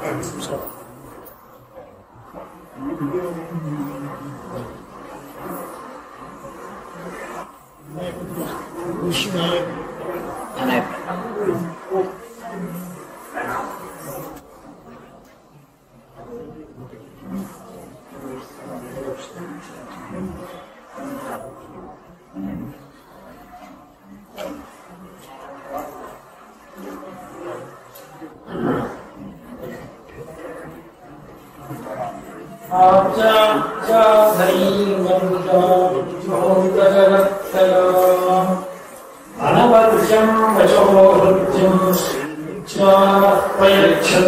감사합니다.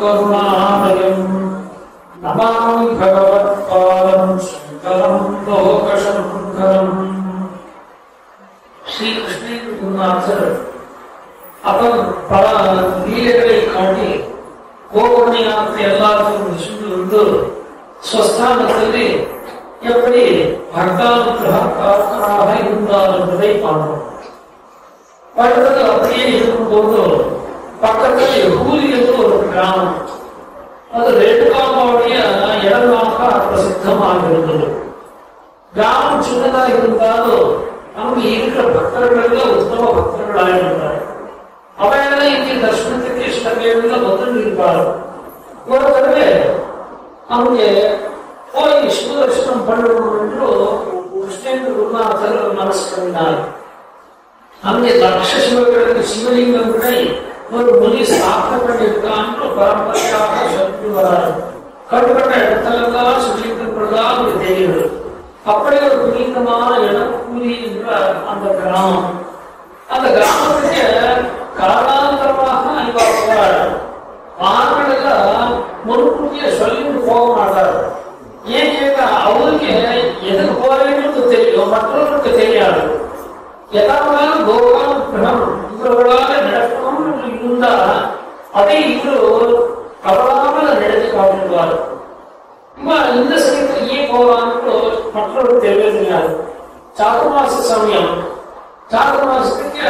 கருணாலயம். நமாமி பகவத்பாதம் சங்கரம் லோகசங்கரம். ஸ்ரீ கிருஷ்ணகுருநாதர் அவர் பல லீலைகளை காட்டி கோபுரணியாத்தை எல்லாருக்கும் விஷ்ணு வந்து ஸ்வஸ்தானத்திலே எப்படி பக்தானுகிரகமாக இருந்தார் என்பதை பார்க்கிறோம் படத்தில் அப்படியே இருக்கும்போது ಪಕ್ಕದಲ್ಲಿ ಹೂರಿ ಎಂದು ಗ್ರಾಮ. ಅದು ರೆಡ್ ಎರಡು ಎಡಲಾಂಕ ಪ್ರಸಿದ್ಧವಾಗಿರುತ್ತದೆ. ಗ್ರಾಮ ಚಿನ್ನದಾಗಿರುವಂತಹದ್ದು ನಮಗೆ ಈಗಿನ ಭಕ್ತರುಗಳೆಲ್ಲ ಉತ್ತಮ ಭಕ್ತರುಗಳಾಗಿರುತ್ತಾರೆ. ಅವೆಲ್ಲ ಇಲ್ಲಿ ದರ್ಶನಕ್ಕೆ ಶ್ರಮೆಯೆಲ್ಲ ಮೊದಲು ನಿಲ್ಬಾರದು ನೋಡಿದ್ರೆ ನಮಗೆ ಓ ವಿಷ್ಣು ದರ್ಶನ ಪಡೆದುಕೊಂಡು ಕೃಷ್ಣೇಂದ್ರ ಗುರುನಾಥರು ನಮಸ್ಕಾರ ನಮಗೆ ದಕ್ಷ ಶಿವಗಳಲ್ಲಿ ಶಿವಲಿಂಗ ಕೂಡ ஒரு முனி ஸ்தாபனை பரம்பரையாக சொல்லி வராரு. கட்டுப்பட்ட இடத்துலதான் சொல்லியிருக்கிறதா ஒரு தெரியுது அப்படி ஒரு புனிதமான இடம் கூறி என்ற அந்த கிராமம். அந்த கிராமத்துக்கு காலாந்தரமாக இவ போறாரு ஆண்கள் முன்கூட்டிய சொல்லிட்டு போக மாட்டாரு ஏன் கேட்டா அவருக்கு எதுக்கு போறேன்னு தெரியும் மற்றவருக்கு தெரியாது எதாவது கோபால் கிரகம் இவர்களால நடக்கணும் என்று இருந்தா அதை இவர் கவலாமல் நடத்தி காட்டுவார் இந்த சமயத்தில் ஏன் போவான்னு மற்றவருக்கு தெரியவே தெரியாது சாதுர்மாச சமயம் சாதுர்மாசத்துக்கு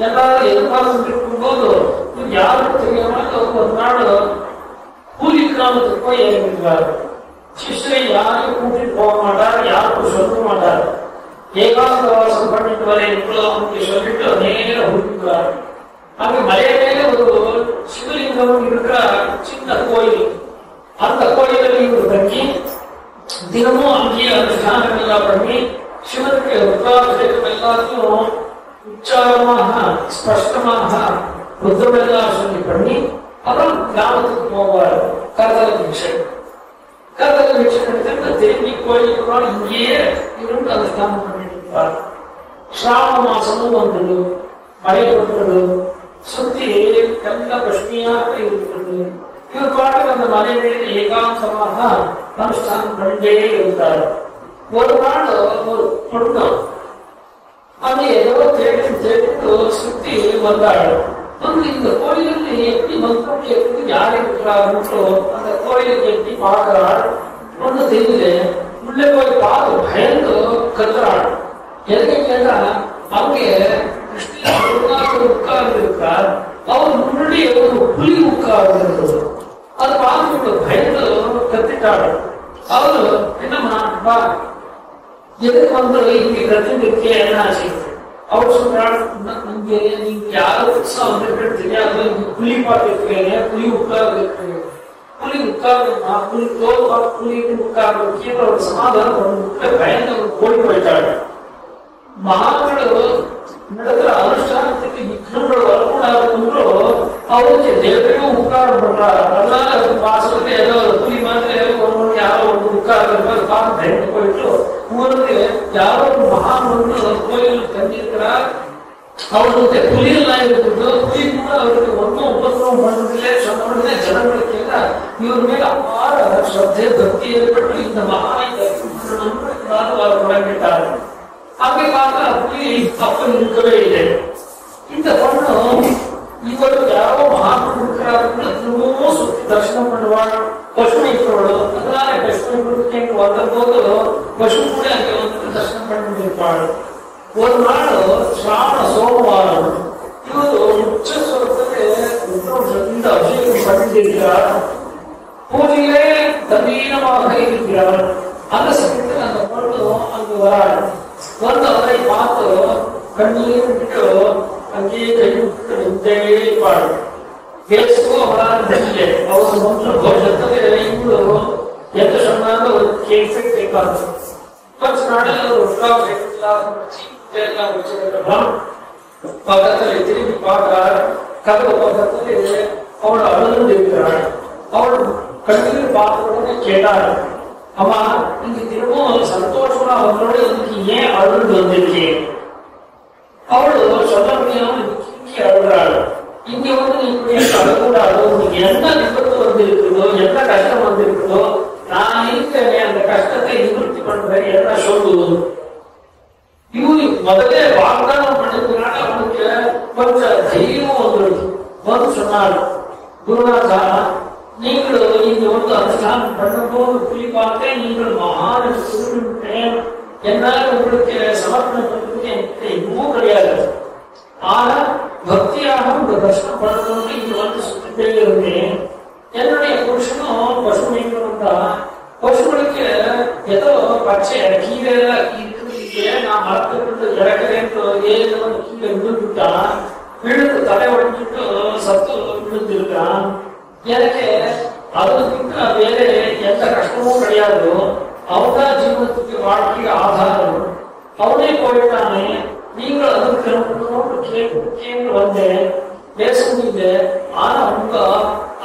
எல்லாரும் எதிர்பார்த்து இருக்கும்போது யாருக்கும் தெரியாம ஒரு நாள் கூலி கிராமத்துக்கு போய் இறங்கிருக்காரு சிஷ்யரை யாரையும் கூட்டிட்டு போக மாட்டார் யாருக்கும் சொல்ல மாட்டார் ஏகாந்த வாசம் பண்ணிட்டு வரேன் அவனுக்கு சொல்லிட்டு நேர உருட்டுகிறார் அங்க மலையிலே ஒரு சிவலிங்கம் இருக்கிற சின்ன கோயில் அந்த கோயிலில் இவர் தங்கி தினமும் அங்கேயே அந்த எல்லாம் பண்ணி சிவனுக்கு உட்கார்ந்து எல்லாத்தையும் உச்சாரமாக ஸ்பஷ்டமாக ருத்ரமெல்லாம் சொல்லி பண்ணி அப்புறம் கிராமத்துக்கு போவார் கரதல விஷயம் கரதல விஷயம் திரும்பி கோயிலுக்கு இங்கேயே இருந்து அனுஷ்டானம் பண்ணிட்டு இருப்பார். ஸ்ராவண மாசமும் வந்தது மழை வந்தது சுத்தி நல்ல பஷ்மியாக இருக்கிறது இவர் பாட்டு அந்த மலையிலே ஏகாந்தமாக அனுஷ்டானம் பண்ணிட்டே இருந்தார் ஒரு நாள் ஒரு பொண்ணு அது ஏதோ தேடி தேடிட்டு சுத்தி வந்தாள் வந்து இந்த கோயிலுக்கு எப்படி மக்கள் எப்படி யார் இருக்கிறாருன்னு அந்த கோயிலுக்கு எப்படி பார்க்கிறாள் ஒன்று தெரியல உள்ளே போய் பார்த்து பயந்து கத்துறாள் எதுக்கு கேட்டா அங்கே கிருஷ்ணன் உட்கார்ந்து இருக்கார் அவர் முன்னாடி ஒரு புலி உட்கார்ந்து இருந்தது ಅದು ಬಾಬುಗಳು ಭಯಂಕರ ಕತ್ತಿಟ್ಟಾಳು ಅವರು ಏನಮ್ಮ ಬಾ ಎದಕ್ಕೆ ಬಂದರು ಇಲ್ಲಿ ಕತ್ತಿದ್ದಕ್ಕೆ ಅನಾಶೆ ಅವರು ಸುತ್ತಾಡ ನಮ್ಗೆ ನಿಮ್ಗೆ ಯಾವ ಉತ್ಸವ ಅಂತ ಹೇಳ್ತೀರಿ ಅದು ಪುಲಿ ಪಾಠ ಇರ್ತೇನೆ ಪುಲಿ ಉಕ್ಕಾಗಬೇಕು ಪುಲಿ ಉಕ್ಕಾಗಮ್ಮ ಪುಲಿ ತೋಪ ಪುಲಿ ಉಕ್ಕಾಗಬೇಕು ಅವರ ಸಮಾಧಾನ ಭಯಂಕರ ಕೋಡಿ ಹೋಯ್ತಾಳೆ ಮಹಾತ್ಮಗಳು ನಡೆದ್ರ ಅನುಷ್ಠಾನಕ್ಕೆ ವಿಘ್ನಗಳು ಅನುಗುಣ ಆಗುವಂದ್ರು ಅವರಿಗೆ ದೇವರಿಗೂ ಉಪಕಾರ ಬರಲ್ಲ ವಾಸನೆ ಏನೋ ಪುಲಿ ಮಾತ್ರ ಯಾರೋ ಒಂದು ಉಪಕಾರ ಪಾಪ ಧೈರ್ಯಕೊಟ್ಟು ಊರಲ್ಲಿ ಯಾರೋ ಒಂದು ಮಹಾಮನ್ನು ಕೋಯಿಲು ತಂದಿದ್ರ ಅವ್ರ ಜೊತೆ ಪುಲಿ ಎಲ್ಲ ಇರ್ತಿದ್ರು ಕೂಡ ಅವರಿಗೆ ಒಂದು ಉಪಕ್ರಮ ಮಾಡಿದ್ರೆ ಸಂಬಂಧನೆ ಜನಗಳಿಗೆಲ್ಲ ಇವ್ರ ಮೇಲೆ ಅಪಾರ ಶ್ರದ್ಧೆ, ಭಕ್ತಿ ಏರ್ಪಟ್ಟು ಇಂಥ ಮಹಾನ್ ಒಳಗಿಟ್ಟಾರೆ சொன்ன உடனே அப்படி பார்த்தா புலி அப்ப இருக்கவே இல்லை. இந்த பொண்ணும் இவருக்கு யாரோ மாற்று கொடுக்கிறாருன்னு திரும்பவும் சுத்தி தரிசனம் பண்ணுவாள். பசுமைக்கோடு அதனால பசுமை கொடுத்து வந்த போது பசு கூட அங்கே வந்து தரிசனம் பண்ணிருப்பாள் ஒரு நாள் ஸ்ராவண சோமவாரம். இவர் உச்சஸ்வரத்துக்கு இந்த அபிஷேகம் பண்ணியிருக்கிறார் பூஜையிலே தவீனமாக இருக்கிறார் அந்த சமயத்தில் அந்த பொருளும் அங்கு வராள். ಬಂದವರ ಮಾತು ಕಣ್ಣೀರು ಬಿಟ್ಟು ಅಂಗೀಕರಿಸುತ್ತಿರುತ್ತೇ ಬಾಳು ಬೇಸೋ ಹೊರಾಂತರಿಗೆ ಅವರ ಮಂತ್ರ ಘೋಷದಲ್ಲಿ ಇವರು ಎಂತ ಸಮಾನ ಕೇಳಿಸಕ್ಕೆ ಕಾರಣ ಪಂಚ ನಾಡಲ್ಲಿ ಪಕ್ಕದಲ್ಲಿ ತಿರುಗಿ ಪಾಠ ಕದ ಪಕ್ಕದಲ್ಲಿ ಅವಳ ಅಳಲು ಅವಳು ಕಣ್ಣೀರು ಪಾತ್ರವನ್ನು ಕೇಳಾಡ பக்கத்துல திரும்பி பார்க்கிறார் கதவு பக்கத்துல அவள் அழுது இருக்கிறாள் அவள் கண்ணீர் பார்த்த உடனே கேட்டாள் அம்மா இங்க திரும்பவும் சந்தோஷமா அவங்களோட இன்னைக்கு ஏன் அழுது வந்திருக்கேன் அவள் சொல்ல முடியாம இன்னைக்கு அழுகிறாள் இங்க வந்து நீ இப்படி அழக்கூடாது உனக்கு என்ன விபத்து வந்து இருக்குதோ என்ன கஷ்டம் வந்து இருக்குதோ நான் இருக்கிறேனே அந்த கஷ்டத்தை நிவர்த்தி பண்றேன் என்ன சொல்லுவது இவரு முதல்ல வாக்தானம் பண்ணதுனால அவனுக்கு கொஞ்சம் தைரியமும் வந்துடுது வந்து சொன்னார் குருநாதா நீங்களும் இந்த வந்து அனுஷ்டானம் பண்ணும்போது குறிப்பாக நீங்கள் மகான் சொல்லிவிட்டேன் என்னால் உங்களுக்கு சமர்ப்பணம் பண்ணுறதுக்கு எனக்கு இன்னமும் கிடையாது. ஆனால் பக்தியாக இந்த தர்ஷனம் பண்ணணும்னு இங்க வந்து சுத்திட்டே இருந்தேன் என்னுடைய புருஷனும் பசுமைக்கு வந்தா பசுகளுக்கு ஏதோ பச்சை கீழே இருக்குது நான் மரத்துக்கு இறக்குறேன் ஏதோ கீழே விழுந்துட்டான். விழுந்து தலை உடஞ்சிட்டு சத்து விழுந்திருக்கான். எனக்கு அதுக்கு வேற எந்த கஷ்டமும் கிடையாது அவன்தான் ஜீவனத்துக்கு வாழ்க்கை ஆதாரம் அவனே போயிட்டானே நீங்கள் அதுக்கு கேட்டு கேட்டு வந்தேன் பேச முடியல ஆனா உங்க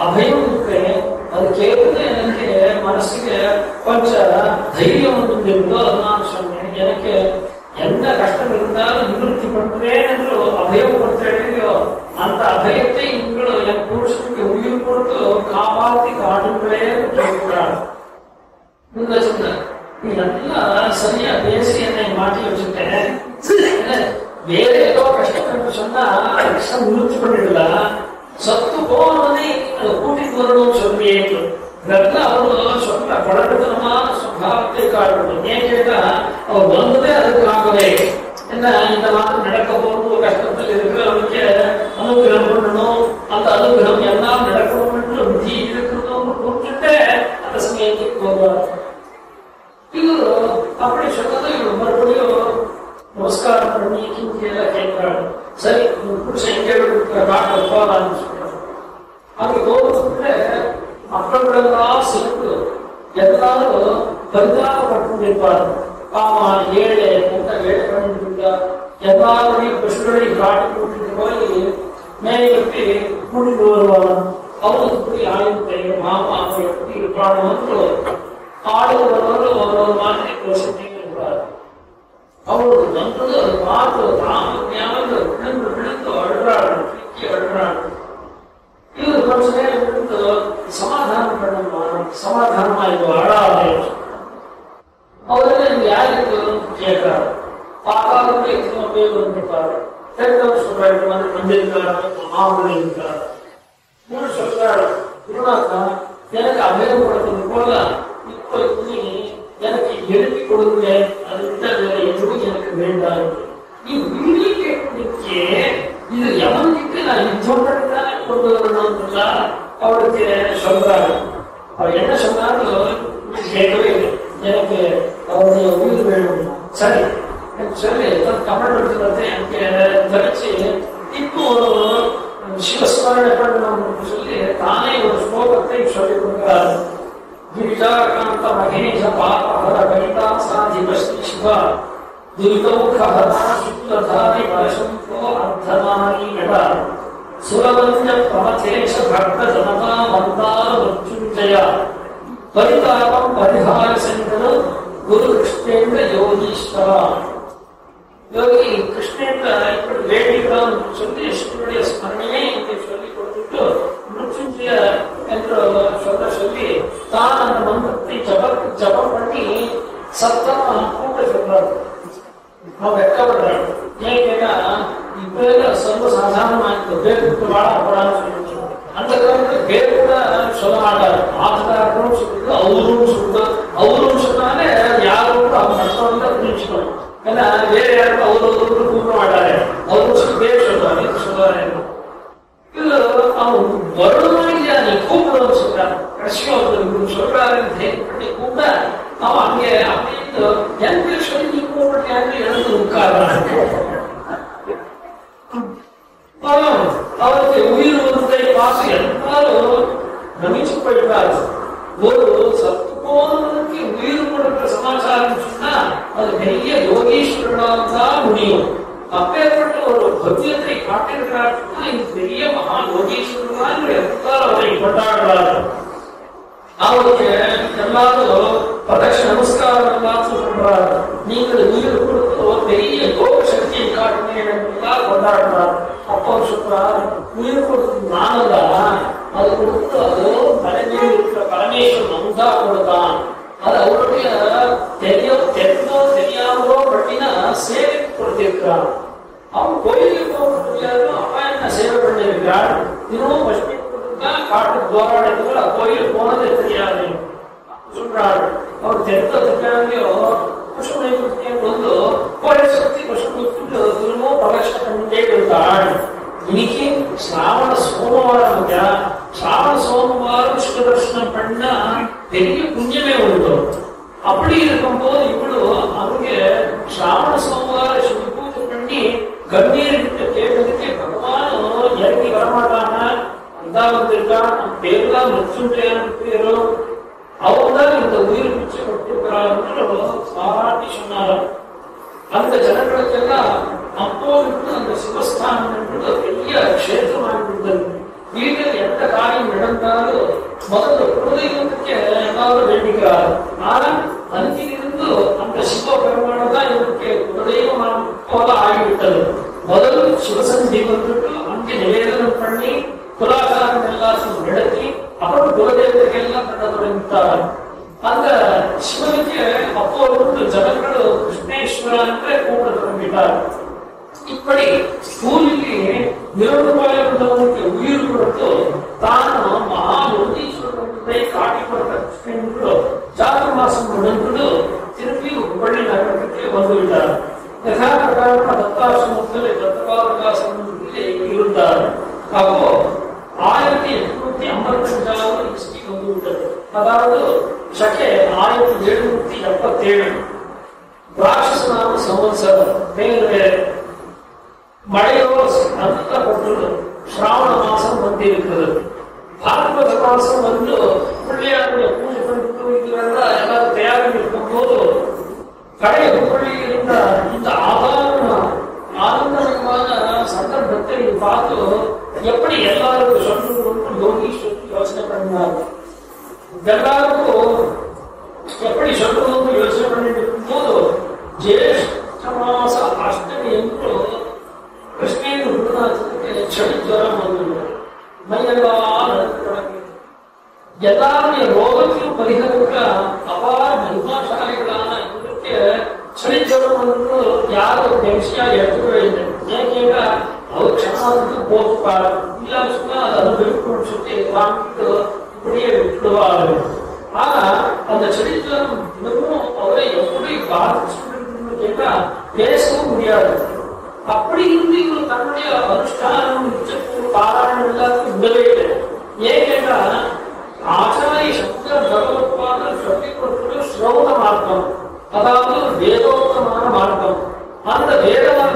அபயம் இருக்கேன் அது கேட்குது எனக்கு மனசுக்கு கொஞ்சம் தைரியம் வந்து இருந்தோ அது நான் சொன்னேன் எனக்கு எந்த கஷ்டம் இருந்தாலும் நிவர்த்தி பண்றேன் என்று அபயம் கொடுத்தோ காப்பாத்தி காப்பாற்றி காட்டுங்களே கேட்கிறார். இந்த சொன்ன நீ நல்லா சரியா பேசி என்னை மாட்டி வச்சுட்டேன் வேற ஏதோ கஷ்டப்பட்டு சொன்னா கஷ்டம் நிவர்த்தி பண்ணிடலாம் சத்து போனதை அதை கூட்டிட்டு வரணும்னு சொல்லியே. இதெல்லாம் அவரு சொன்ன பழக்கத்தனமான சுபாவத்தை காட்டணும். ஏன் கேட்டா அவர் வந்ததே அதுக்காகவே. என்ன இந்த மாதிரி நடக்க போறது கஷ்டத்தில் இருக்கிறவனுக்கு அனுகிரகம் பண்ணணும். அந்த அனுகிரகம் எல்லாம் ಪಡೆಯೋ ಅಪ್ಪಣೆ ಶಬ್ದಗಳು ಮರುಪಡೆಯೋ ನಮಸ್ಕಾರ ಪಡಿ ಕಿಂತೆಲ್ಲ ಕೇಳ್ತಾಳೆ ಸರಿ ಪುರುಷ ಹಿಂಗೆ ಡಾಕ್ಟರ್ ಹೋದ ಅನ್ಸ್ಬಿಟ್ಟು ಅವ್ರಿಗೆ ಹೋಗ್ಬಿಟ್ರೆ ಮಕ್ಕಳುಗಳೆಲ್ಲ ಸಿಕ್ಕು ಎಲ್ಲರೂ ಪರಿಧಾನ ಪಡ್ಕೊಂಡಿರ್ಬಾರ್ದು ಪಾಮ ಏಳೆ ಅಂತ ಹೇಳ್ಕೊಂಡಿದ್ದ ಎಲ್ಲಾರಿಗೆ ಪಶುಗಳಿಗೆ ದಾಟಿ ಕೊಟ್ಟಿದ್ದು ಹೋಗಿ ಮೇಲೆ ಎತ್ತಿ ಕುಡಿದು ಬರುವಾಗ ಅವರು ಕುಡಿ ಆಯುಕ್ತ ಮಾಮ ಎತ್ತಿ ಪ್ರಾಣವಂತರು ಹಾಡುವವರು ಅವರವರು ಮಾತಿಗೆ ಘೋಷಣೆಗಳು ಅವರು ನಂತರದ ಅವರು ಮಾತು ರಾಮಜ್ಞಾನದ ಬಿಡಂದು ಬಿಡಂದು ಅಡ್ರಾಡು ಕಿಕ್ಕಿ ಅಡ್ರಾಡು ಇವರು ಘೋಷಣೆ ಬಿಡಂದು ಸಮಾಧಾನ ಪಡಮ್ಮ ಸಮಾಧಾನ ಇದು ಹಾಳಾದೆ ಅವರಲ್ಲಿ ಯಾರಿಗೂ ಕೇಳ್ತಾರೆ. ಪಾಕಾಲಕ್ಕೆ ಇದು ಉಪಯೋಗಿಸ್ತಾರೆ ತೆರೆದವರು ಸುಧಾರಿತ ಮಂದಿರ್ಕಾರ ಮಾಮೂಲಿ ಇರ್ತಾರೆ ಮೂರು ಸರ್ಕಾರ ಗುರುನಾಥ, ಜನಕ್ಕೆ ಅಭಯ ಕೊಡುತ್ತೆ ಕೊಡಲ್ಲ. ஒரு சொல்றாரு எனக்கு அபேதப்படுறது எழுப்பி கொடுங்க அது விட்ட வேற எதுவும் எனக்கு வேண்டாம் நீ உண்மையை கேட்பதற்கே இது எவனுக்கு நான் இத்தோட்டத்தானே கொண்டு வரணும்ன்றா அவளுக்கு சொல்றாரு அவர் என்ன சொன்னாலும் கேட்கவே இல்லை எனக்கு அவருடைய உயிர் வேணும் சரி சொல்லி எனக்கு தெரிச்சு இப்போ சிவஸ்மரணை சொல்லி தானே ஒரு ஸ்லோகத்தை சொல்லிக் கொடுக்கிறார் गिरिजाकान्त महेश पापहर कविता साधिपस्ति शिव दुरितमुखहता शुक्लधारि वशंतो अर्धनारी नट सुरवन्य प्रमथेश भक्त जनता मन्दार मृत्युञ्जय परितापं ಕೌಶಲ್ಯ ಎಲ್ಲರೂ ಸಂದರ್ಶದಲ್ಲಿ ತಾನ ಮಂತ್ರಿ ಜಪ ಜಪ ಮಾಡಿ ಸತ್ತನ ಕೂಟ ಕೊಡ್ಬಾರ್ದು ನಾವು ಲೆಕ್ಕ ಬಿಡಬಾರ್ದು ಸಾಧಾರಣವಾಗಿತ್ತು ಬೇರೆ ಭಾಳ ಅಪರಾಧ ಅಂತ ಬೇರೆ ಕೂಡ ಸುಲ ಮಾಡ್ತಾರೆ ಆಟಗಾರರು ಸುತ್ತ ಅವರು ಸುತ್ತ ಅವರು ಯಾರು ಕೂಡ ಅವ್ರ ನಷ್ಟವನ್ನ ಕುಂಚಿಕೊಂಡು ಬೇರೆ ಯಾರು ಅವರು ಕೂತು ಮಾಡ್ತಾರೆ ಅವರು ಬೇರೆ ಸುತ್ತಾರೆ ಸುಧಾರಣೆ சொல்ல மாட்டாரு ஆத்தக்காரரும் சொல்றது அவரும் சொல்றது அவரும் சொன்னாலே யாரும் கூட அவங்க நஷ்டம் தான் புரிஞ்சுக்கணும் ஏன்னா வேற யாருக்கும் அவரு அவரு கூப்பிட மாட்டாரு அவரும் சொல்லி பேர் சொல்றாரு இது சொல்றாரு இது அவன் வருடமா இல்லையா நீ கூப்பிடுன்னு சொல்றான் கடைசியா ஒருத்தர் சொல்றாரு பண்ணி கூப்பிட அவன் அங்கே அப்படின்னு என் பேர் சொல்லி நீ கூப்பிடுறியான்னு எழுந்து உட்கார்றான் அவன் அவருக்கு உயிர் ஒன்றை பார்த்து எல்லாரும் பிரமிச்சு போயிட்டார் ஒரு சத்து போனதுக்கு உயிர் கொடுக்கிற சமாச்சாரம் சொன்னா அது பெரிய யோகீஸ்வரனால் தான் முடியும் அப்பேற்பட்ட ஒரு பத்தியத்தை இது பெரிய மகா யோகீஸ்வரன் எல்லாரும் கொண்டாடுறார்கள் அவருக்கு எல்லாரும் பிரதட்ச நமஸ்காரம் எல்லாத்தையும் பண்றாரு நீங்கள் உயிர் கொடுத்து ஒரு பெரிய யோக சக்தியை என்றால் கொண்டாடுறார் அப்போ சொல்றார் உயிர் கொடுத்து நானுதான் அது கொடுத்து அதோ தலைமையில் இருக்கிற பரமேஸ்வரன் தான் கொடுத்தான். அது அவருடைய தெரிய தெரிந்தோ தெரியாமலோ பட்டினா சேவை கொடுத்திருக்கிறான் அவன் கோயிலுக்கு போக முடியாது அப்பா என்ன சேவை பண்ணியிருக்கிறார் தினமும் பஷ்மி காட்டு போராட்டத்துக்கு கோயில் போனது தெரியாது சொல்றாரு ಅವ್ರು ತೆರೆದೋ ಪಶುಮೈ ಒಂದು ಕೋಳಿ ಶಕ್ತಿ ಪಶು திரும்பவும் பிரதட்சணம் பண்ணிட்டே இருந்தாள் இன்னைக்கு ஸ்ராவண சோமவாரம் இல்லையா ஸ்ராவண சோமவாரம் சிவதர்ஷனம் பண்ணா பெரிய புண்ணியமே உண்டு. அப்படி இருக்கும் போது இவ்வளவு அவங்க சிராவண சோமவார சிவ பூஜை பண்ணி கம்பீர் கிட்ட கேட்டதுக்கு பகவான் இறங்கி வரமாட்டானா? அந்த வந்திருக்கான் பேரு தான் பேரும் அவர்தான் இந்த உயிர் பிச்சை கொடுத்திருக்கிறார்கள் பாராட்டி சொன்னாராம். அந்த ஜனங்களுக்கெல்லாம் அப்போது அந்த சிவஸ்தானம் என்பது பெரிய கஷேத்திரமாக இருந்தது. வீட்டில் எந்த காரியம் நடந்தாலும் முதல்ல குலதெய்வத்துக்கு எல்லாரும் வேண்டிக்கிறார் ஆனா அங்கிருந்து அந்த சிவ பெருமானை தான் இவருக்கு குலதெய்வம் போல ஆகிவிட்டது முதல் சிவசந்தி வந்துட்டு அங்கே நிவேதனம் பண்ணி குலாசாரம் எல்லாத்தையும் நடத்தி அப்புறம் குலதெய்வத்துக்கு எல்லாம் பண்ண தொடங்கிட்டார் அந்த சிவனுக்கு அப்போ வந்து ஜனங்கள் கிருஷ்ணேஸ்வரன்ற கூட்ட தொடங்கிட்டார் இப்படி பூமிக்கு நிரந்தரமாயிருந்தவனுக்கு உயிர் கொடுத்து தானும் மகா పై కాటి కొరకు స్ప్రింగ్లో చాతుర్మాసం నందుడు తిరిగి ఒళ్ళి నగరಕ್ಕೆ ಬಂದು ಬಿಟ್ಟಾರ ಯಥಾ ಪ್ರಕಾರ ದತ್ತಾಶ್ರಮದಲ್ಲಿ ಇರುತ್ತಾರೆ. ಹಾಗೂ ಆಯತಿ ನೂತಿ ಅಂಬತ್ತಂಚಾರು ಇಸ್ಟಿ ಅದಾದ ಶಕೆ ಆಯತಿ ಏಳುನೂತಿ ಎಪ್ಪತ್ತೇಳು ರಾಕ್ಷಸನಾಮ ಸಂವತ್ಸರ ಮೇಲೆ ಮಳೆಯೋ ಅಂತ ಕೊಟ್ಟರು. ಶ್ರಾವಣ ಮಾಸ ಬಂದಿರುತ್ತದೆ. வந்து இருக்கிறது பாரம்பரிய மாசம் வந்து பிள்ளையாருடைய பூஜை பண்ணிட்டு எல்லாரும் தயாரி இருக்கும் போது கடைய பள்ளியில் இருந்த இந்த ஆதாரண ஆனந்தமயமான சந்தர்ப்பத்தை பார்த்து எப்படி எல்லாருக்கும் சொல்லணும் கொண்டு யோகீஸ்வரர் யோசனை பண்ணினார் எல்லாருக்கும் எப்படி சொல்லணும்னு யோசனை பண்ணிட்டு இருக்கும்போது ஜேஷ்ட மாச அஷ்டமி என்று கிருஷ்ணன் குருநாதத்துக்கு செடி ஜுரம் வந்துள்ளது மையெல்லாம் தொடங்கி எல்லாருடைய ரோகத்தையும் பரிகரிக்க அபார மகிமாசாலிகளான இவருக்கு செடி ஜுரம் வந்து யாரும் பெருசியா எடுத்துக்கவே இல்லை ஏன் கேட்டா அவர் க்ஷணத்துக்கு போட்டுப்பார் இல்லாம சொன்னா அது அனுபவிக்கணும்னு சொல்லி வாங்கிட்டு இப்படியே விட்டுடுவாரு ஆனா அந்த செடி ஜுரம் இன்னமும் அவரை எப்படி பாதிச்சுட்டு கேட்டா பேசவும் முடியாது அப்படி இருந்து இவர் தன்னுடைய அனுஷ்டானம் உச்சப்பூர் பாராயணம் எல்லாத்தையும் விடவே இல்லை ஏன் கேட்டா ஆச்சாரிய சப்த பகவத்பாதர் சொல்லி ஸ்ரௌத மார்க்கம் அதாவது வேதோத்தமான மார்க்கம் அந்த வேதமான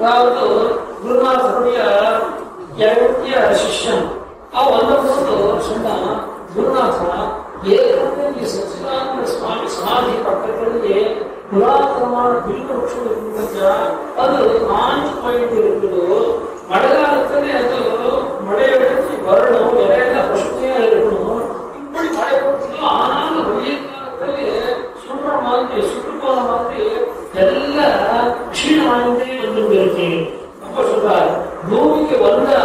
ಯಾವುದು ಗುರುನಾಥ ಸಭೆಯ ಯಾವತ್ತಿಯ ಆ ಒಂದರೊಂದು ಶುಂಡ ಗುರುನಾಥ ಏಕವಾಗಿ ಸಚ್ಚಿದಾನಂದ ಸ್ವಾಮಿ ಸಮಾಧಿ ಪಕ್ಕದಲ್ಲಿ ಪುರಾತನವಾದ ಬಿಲ್ಲು ಅದು ನಾಲ್ಕು ಪಾಯಿಂಟ್ ಇರುವುದು. ಮಳೆಗಾಲದಲ್ಲಿ ಅದು ಮಳೆಯ ಬರಣ வந்துட்டு இருக்கு அப்ப சொல்றார் பூமிக்கு வந்தா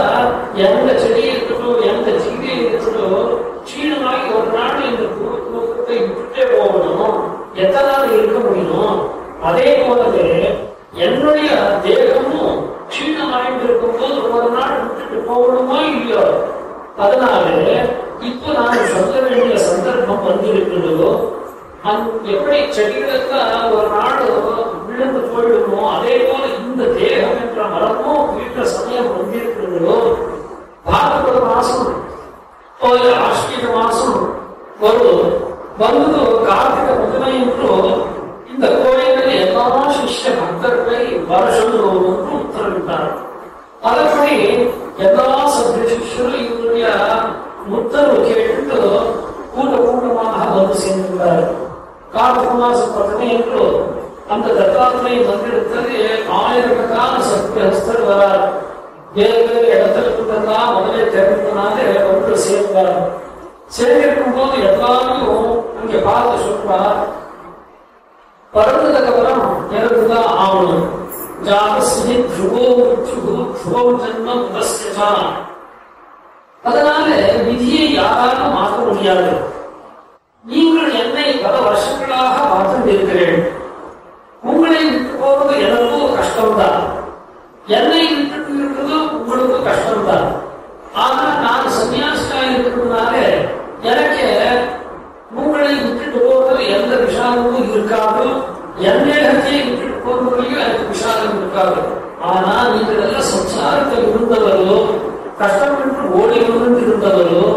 எந்த செடி இருக்கட்டும் எந்த ஜீவி இருக்கட்டும் க்ஷீணமாகி ஒரு நாள் இந்த பூத்தை விட்டுட்டே போகணும்? எத்தனால இருக்க முடியும்? அதே போலவே என்னுடைய தேகமும் க்ஷீணமாயிட்டு இருக்கும் போது ஒரு நாள் விட்டுட்டு போகணுமா இல்லையோ? அதனால இப்ப நான் சொல்ல வேண்டிய சந்தர்ப்பம் வந்திருக்கிறதோ அந் எப்படி செடிகளுக்கு ஒரு நாடு அங்கிருந்து போய்விடுமோ அதே போல இந்த தேகம் என்ற மரமும் வீட்ட சமயம் வந்திருக்கிறதோ பாரத மாசம் ஒரு அஸ்வின மாசம் ஒரு வந்து கார்த்திகை முதலை என்றோ இந்த கோயிலில் எல்லா சிஷ்ய பக்தர்களை வர சொல்லுவோம் என்று உத்தரவிட்டார். அதன்படி எல்லா சத்திய சிஷ்யரும் இவருடைய உத்தரவு கேட்டு கூட்ட கூட்டமாக வந்து சேர்ந்துள்ளார் கார்த்திகை மாசம் பதினைந்து அந்த தத்தாத்மை வந்திருத்தது ஆயிரக்கணக்கான சத்தியஸ்தர் வரார். வேறு வேறு இடத்துல இருந்தெல்லாம் முதலே தெரிந்தனால ஒன்று சேர்ந்தார் சேர்ந்திருக்கும் போது எல்லாரும் அங்கே பார்த்து சொல்றார் பிறந்ததுக்கப்புறம் இறந்துதான் ஆகணும் ஜாதஸ்மி துருவோ மிருத்யுகு துருவோ ஜன்ம உதஸ்யதான் அதனால விதியை யாராலும் மாற்ற முடியாது. நீங்கள் என்னை பல வருஷங்களாக பார்த்து இருக்கிறேன். உங்களை விட்டு போவது எனக்கும் கஷ்டம்தான். என்னை விட்டு இருக்கிறது உங்களுக்கும் கஷ்டம்தான். ஆனா நான் சன்னியாசியா இருக்கிறதுனால எனக்கு உங்களை விட்டுட்டு போவது எந்த விஷாலமும் இருக்காது என் தேகத்தை விட்டுட்டு போவதையும் எனக்கு விஷாலம் இருக்காது. ஆனா நீங்கள் எல்லாம் சம்சாரத்தில் இருந்தவர்களோ கஷ்டப்பட்டு ஓடி வந்து இருந்தவர்களோ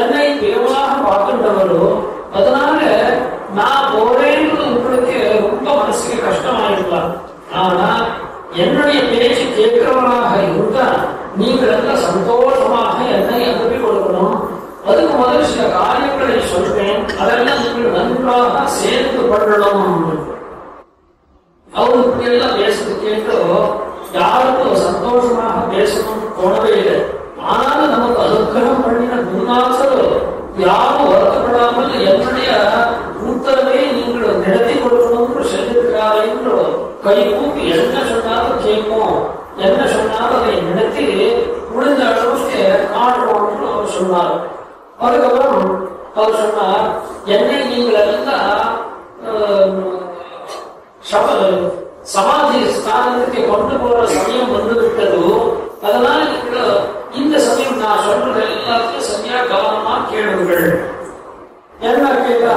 என்னை பிரியமாக பார்க்கின்றவர்களோ அதனால நான் போறேன் கஷ்டமாயிருக்கலாம் ஆனா என்னுடைய பேச்சு கேட்கிறவனாக இருந்தால் நீங்கள் எல்லாம் சந்தோஷமாக என்னை அனுப்பி கொடுக்கணும் அதுக்கு முதல் சில காரியங்களை சொல்றேன் அதெல்லாம் நீங்கள் நன்றாக சேர்ந்து பண்ணணும் அவருக்கு எல்லாம் பேசுறது கேட்டோ யாருக்கும் சந்தோஷமாக பேசணும்? தோணவே இல்லை. ஆனாலும் நமக்கு அனுகிரகம் பண்ணின குருநாசரோ யாரும் வருத்தப்படாமல் என்னுடைய உத்தரவை நீங்கள் நடத்தி கொடுக்கணும்னு சொல்லியிருக்கிறார் என்று கை கூப்பி என்ன சொன்னாலும் கேட்போம். என்ன சொன்னாலும் அதை நடத்தி முடிந்த அளவுக்கு காட்டுவோம்னு அவர் சொன்னார். அதுக்கப்புறம் அவர் சொன்னார் என்னை நீங்கள் எல்லாம் சமாதி ஸ்தானத்துக்கு கொண்டு போற சமயம் வந்து விட்டதோ அதனால இந்த சமயம் நான் சொல்றது எல்லாத்தையும் சரியா கவனமா கேளுங்கள். என்ன கேட்டா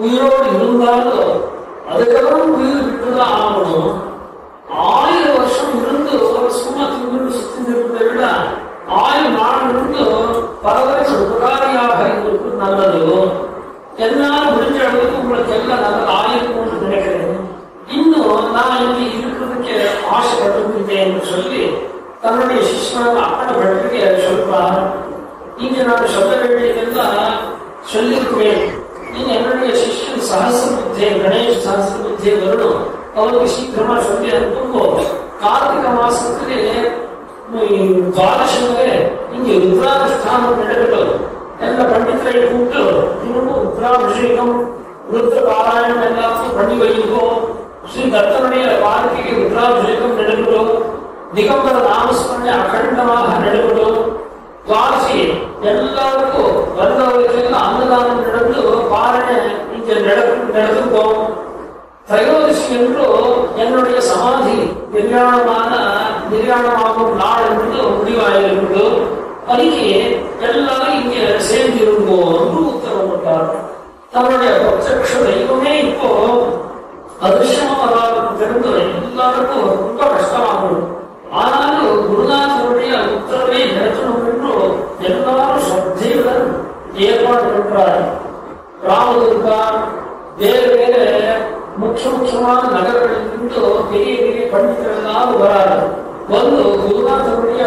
உயிரோடு இருந்தாலும் அதுக்கப்புறம் உயிர் விட்டுதான் ஆகணும் ஆயிரம் வருஷம் இருந்து சும்மா திங்கிட்டு சுத்தி இருப்பதை விட ஆயிரம் நாள் இருந்து பலவருக்கு உபகாரியாக இருப்பது நல்லது என்னால் முடிஞ்ச அளவுக்கு உங்களுக்கு எல்லாம் நல்ல ஆயிரம் ஒன்று நினைக்கிறேன் இன்னும் நான் இங்கே இருக்கிறதுக்கு ஆசைப்பட்டிருக்கிறேன் என்று சொல்லி தன்னுடைய சிஷ்யனாக அப்பனை பற்றி சொல்வார் இங்க நான் சொல்ல வேண்டியதெல்லாம் சொல்லியிருக்கிறேன் ನೀನು ಎರಡನೇ ಶಿಷ್ಯನ ಸಹಸ್ರ ಬುದ್ಧಿ ಗಣೇಶ ಸಹಸ್ರ ಬುದ್ಧಿ ವರುಣ ಅವರಿಗೆ ಶೀಘ್ರಮ ಶುದ್ಧಿ ಅನ್ಕೊಂಡು ಕಾರ್ತಿಕ ಮಾಸದಲ್ಲಿ ದ್ವಾದಶನಿಗೆ ಹಿಂಗೆ ರುದ್ರಾನುಷ್ಠಾನ ನಡೆಗಳು ಎಲ್ಲ ಪಂಡಿತರ ಇಟ್ಬಿಟ್ಟು ಇವನು ರುದ್ರಾಭಿಷೇಕಂ ರುದ್ರ ಪಾರಾಯಣ ಎಲ್ಲ ಪಂಡಿಗಳಿಗೂ ಶ್ರೀ ದತ್ತನುடைய வாழ்க்கைக்கு ருத்ராಭಿஷேகம் நடைபெறும் நிகம்பர நாமஸ்மரணை ಅಖಂಡವಾದ நடைபெறும் துவாசி எல்லாருக்கும் வந்தவர்களுக்கு அன்னதானம் நடந்து பாரணை இங்க நடக்கும் நடந்துட்டோம். திரையோதசி என்று என்னுடைய சமாதி நிர்யாணமான நிர்யாணமாகும் நாள் என்று முடிவாயிருக்கிறது அதுக்கு எல்லாரும் இங்கே சேர்ந்து இருந்தோம் என்று உத்தரவு போட்டார். தன்னுடைய பிரத்யக்ஷ தெய்வமே இப்போ அதிர்ஷ்டமாக தெரிந்து எல்லாருக்கும் ரொம்ப கஷ்டமாகும். ஆனாலும் குருநாதருடைய ಏರ್ಪಾಡು ಕೊಟ್ಟಿದ್ದಾರೆ ರಾಮದುರ್ಗ, ಬೇರೆ ಬೇರೆ ಮುಖ್ಯ ಮುಖ್ಯವಾದ ನಗರಗಳಲ್ಲಿ ಬೆಳಿಗ್ಗೆ ಬೆಳಿಗ್ಗೆ ಪಂಡಿತರೆಲ್ಲ ಬರಾರು ಒಂದು ಗುರುನಾಥ ಮುಡಿಯ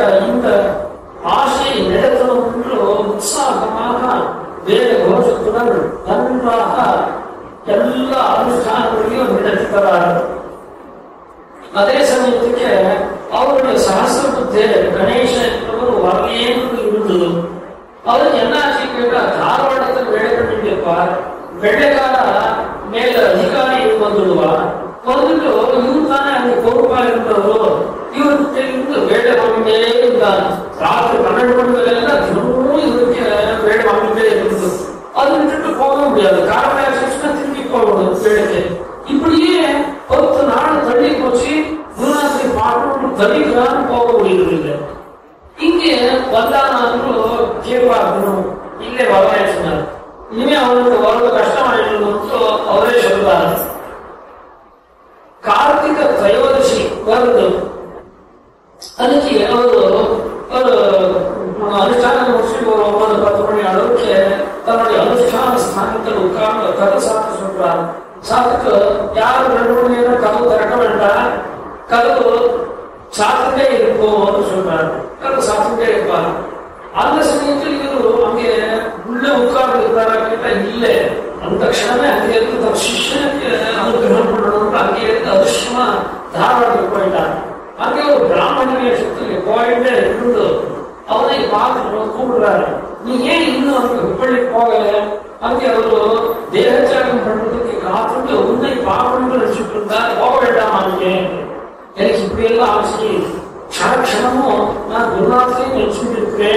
కుబేరుగా ఆలోచించి ಕ್ಷಣಕ್ಷಣವೂ ನಾನು ಗುರುನಾಥನಿಗೆ ನೆನೆಸ್ಕೊಂಡಿರ್ತೇನೆ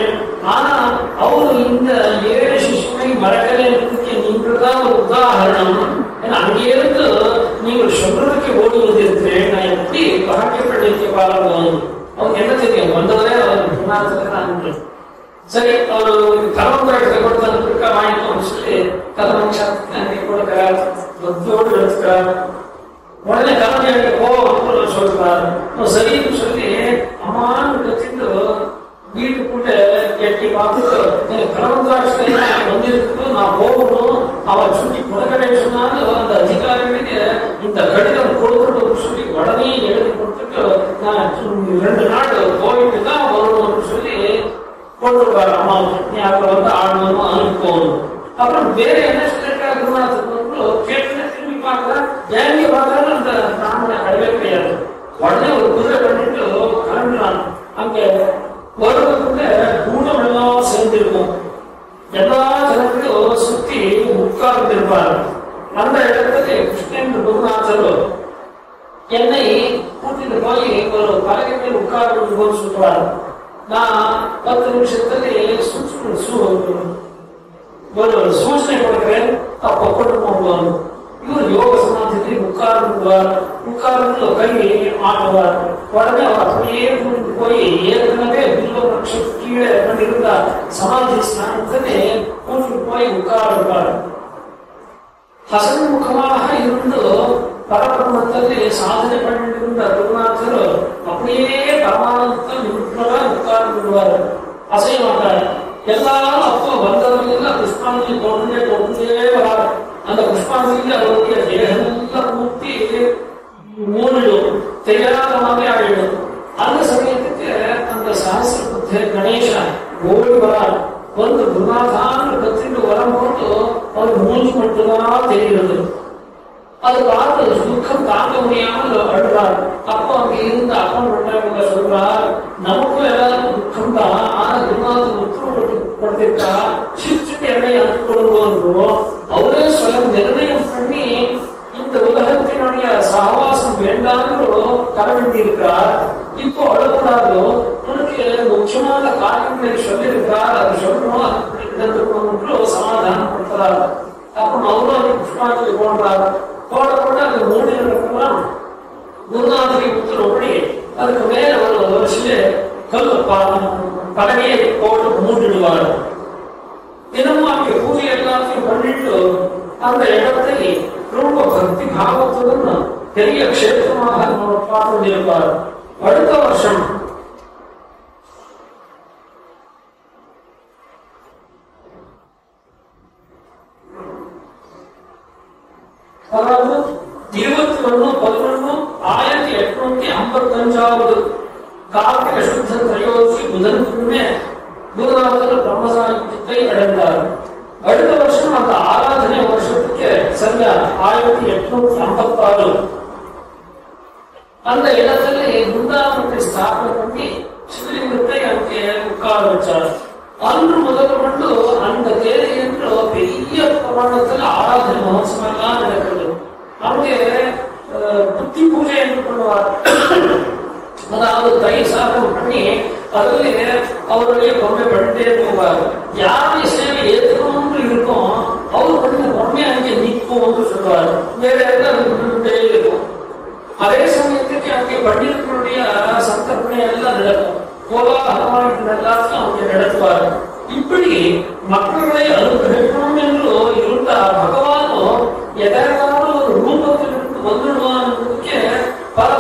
ಆನ ಅವರು ಇಂದ ಏಳು ಶಿಶುಗಳಿಗೆ ಮರಕಲೆ ಅನ್ನೋದಕ್ಕೆ ನಿಮ್ಮಿಂದ ಉದಾಹರಣೆ ಹಂಗೇರಿದ್ದು ನೀವು ಶಂಕರಕ್ಕೆ ಓಡುವುದಿರ್ತೇ ನಾ ಎತ್ತಿ ಪಹಾಕೆ ಪಡೆಯಕ್ಕೆ ಬಾರದು ಅವನು ಅವ್ರಿಗೆಲ್ಲ ತಿಳಿಯ ಬಂದವರೇ ಅವರು ಗುರುನಾಥನ ಅಂದ್ರು ಸರಿ ಅವರು ಕರ್ಮಪುರ ತಗೊಳ್ತಾನ ಪ್ರಕಾರ ಮಾಡಿದ್ದು ಅನಿಸಲಿ ಕರ್ಮ ಶಾಸ್ತ್ರ ದೊಡ್ಡ ದೊಡ್ಡ உடனே கர்மஜானிக்கு கோபம் சொல்றாரு. சரின்னு சொல்லி அம்மான்னு கத்திட்டு வீட்டுக்குள்ள எட்டி பார்த்துட்டு எனக்கு கர்மதாட்சி வந்திருக்கு நான் போகணும் அவ சுட்டி கொடுக்கவே சொன்னாலும் அந்த அதிகாரிகளுக்கு இந்த கடிதம் கொடுக்கணும்னு சொல்லி உடனே எழுதி கொடுத்துட்டு நான் ரெண்டு நாள் போயிட்டு தான் வரணும்னு சொல்லி போட்டுருவாரு அம்மாவுக்கு நீ அப்புறம் வந்து ஆடணும் அனுப்பணும் அப்புறம் வேற என்ன சொல்லிருக்காரு குருநாதத்துக்கு கேட்டு திரும்பி பார்த்தாலும் அந்த பிராமண கிடையவே கிடையாது உடனே ஒரு குதிரை பண்ணிட்டு கிளம்பினான் அங்க வருவதுக்குள்ள கூட்டம் எல்லாம் சேர்ந்திருக்கும் எல்லா ஜனங்களும் சுத்தி உட்கார்ந்து இருப்பார் அந்த இடத்துல கிருஷ்ணன் குருநாதர் என்னை கூட்டிட்டு போய் ஒரு பலகையில் உட்கார்ந்து போது சொல்றாரு நான் பத்து நிமிஷத்துல சூட்சும ஒரு சூச்சனை கொடுக்கிறேன் அப்ப கொண்டு போகணும் యోగ సమాధి ఉక్కారు ఉక్కారులో కలిగి ఆటవారు వాళ్ళనే వారు ఏ గురికి పోయి ఏకంగానే దుర్గపక్షిక సమాధి స్నానంతోనే కూర్చుని పోయి ఉక్కారు హసన్ ముఖమాహ ఈ రెండు పరబ్రహ్మతో సాధన పడి ఉంటారు முக்கியமான காரியங்களை சொல்லியிருந்தால் அது சொல்லணும் அதுக்கு நடந்துக்கணும் என்று சமாதானம் கொடுக்கிறார். அப்போ மௌனாதி புஷ்பாஞ்சலி போன்றார். போட போட அந்த மூணு இருக்கலாம் குருநாதனை உத்தரவுப்படி அதுக்கு மேல ஒரு வருஷத்துல கல் படகையை போட்டு மூடிடுவார். தினமும் அங்கே பூஜை எல்லாத்தையும் பண்ணிட்டு அந்த இடத்தை ரொம்ப பக்தி பாவத்துடன் பெரிய க்ஷேத்திரமாக பார்த்து கொண்டிருப்பார். அடுத்த வருஷம் அதாவது இருபத்தி ஒண்ணு பதினொன்னு ஆயிரத்தி எட்நூத்தி ஐம்பத்தி அஞ்சாவது கார்த்திக சுத்த திரையோசி புதனுக்குமே குருநாதர் பிரம்மசாகித்யத்தை அடைந்தார். அடுத்த வருஷம் அந்த ஆராதனை வருஷத்துக்கு சரியா ஆயிரத்தி எட்நூத்தி ஐம்பத்தி ஆறு அந்த இடத்துல பிருந்தாவனத்தை ஸ்தாபனை பண்ணி சிவலிங்கத்தை அங்கே உட்கார வச்சார். அன்று முதல் கொண்டு அந்த தேதி என்று பெரிய பிரமாணத்தில் ஆராதனை மகோத்சவம் எல்லாம் நடக்கிறது அங்கே புத்தி பூஜை என்று பண்ணுவார் அதாவது தயிர் சாதம் பண்ணி அதில் அவருடைய பொம்மை பண்ணிட்டே போவார். யாருடைய சேவை ஏற்றுக்கணும்னு இருக்கும் அவர் பண்ண பொம்மை அங்கே நிற்கும்னு சொல்லுவார். வேற இடத்துல இருக்கும். அதே சமயத்துக்கு அங்கே பண்டிதர்களுடைய சந்தர்ப்பணை எல்லாம் நடக்கும். கோலாகலமான எல்லாத்தையும் அவங்க நடத்துவார் இப்படி மக்களை அனுகிரகிக்கணும் என்று இருந்த பகவானும் எதாவது ஒரு ரூபத்திலிருந்து வந்துடுவான் என்பதற்கு பல